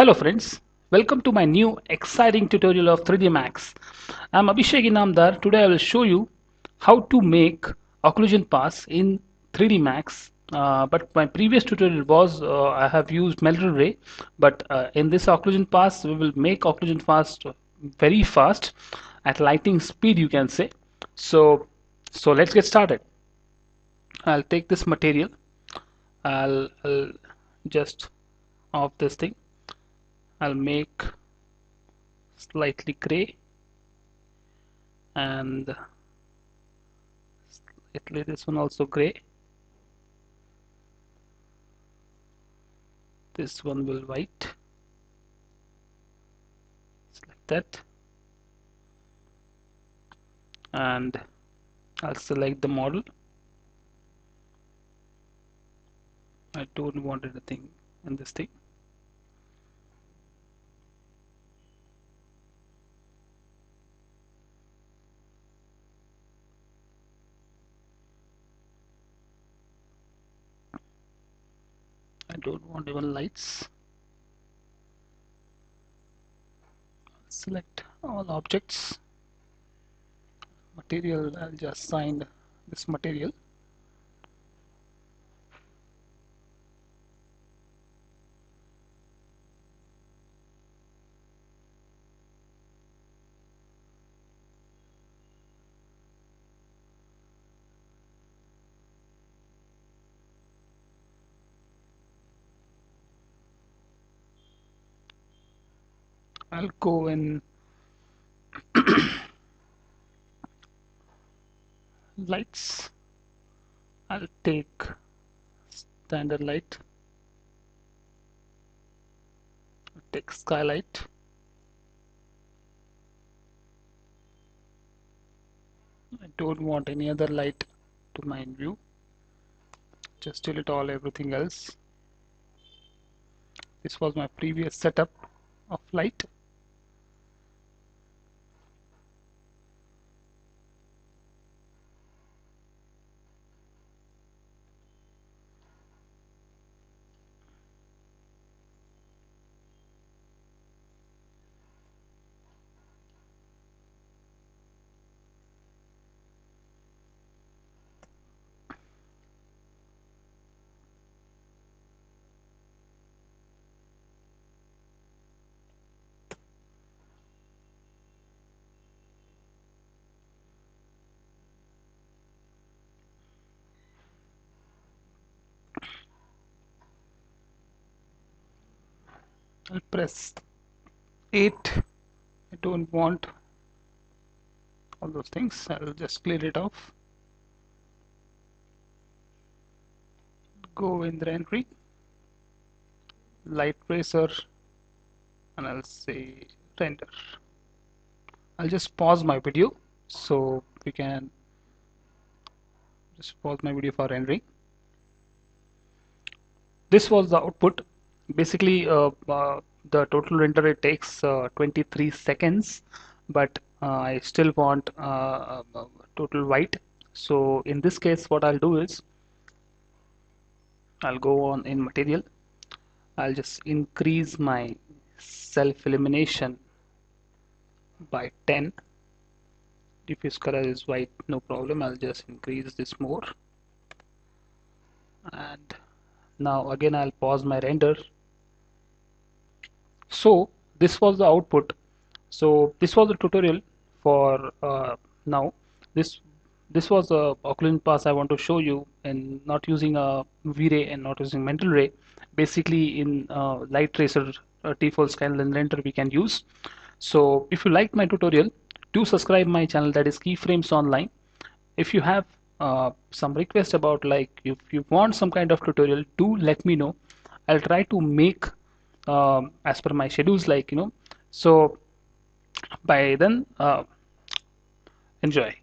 Hello friends, welcome to my new exciting tutorial of 3D Max. I'm Abhishek Inamdar. Today I will show you how to make occlusion pass in 3D Max. Uh, but my previous tutorial was uh, I have used Mental Ray but uh, in this occlusion pass we will make occlusion fast very fast at lightning speed you can say. So so let's get started. I'll take this material I'll, I'll just off this thing I'll make slightly gray and slightly this one also gray. This one will white. Just like that. And I'll select the model. I don't want anything in this thing I don't want even lights. Select all objects. Material I'll just assign this material I'll go in lights. I'll take standard light. I'll take skylight. I don't want any other light to my view. Just delete all everything else. This was my previous setup of light I'll press 8 I don't want all those things. I'll just clear it off. Go in the entry. Light tracer and I'll say render. I'll just pause my video so we can just pause my video for rendering. This was the output basically uh, uh, the total render it takes uh, 23 seconds but I still want total white. So in this case what I'll do is I'll go on in material. I'll just increase my self illumination by 10 diffuse color is white no problem. I'll just increase this more. And now again I'll pause my render so this was the output. So this was the tutorial for uh, now. This this was a occlusion pass I want to show you and not using a V-ray and not using mental ray. Basically in uh, light tracer uh, default scanline render we can use. So if you liked my tutorial do subscribe my channel that is keyframes online. If you have uh, some request about like if you want some kind of tutorial do let me know. I'll try to make um, as per my schedules like you know. So by then uh, enjoy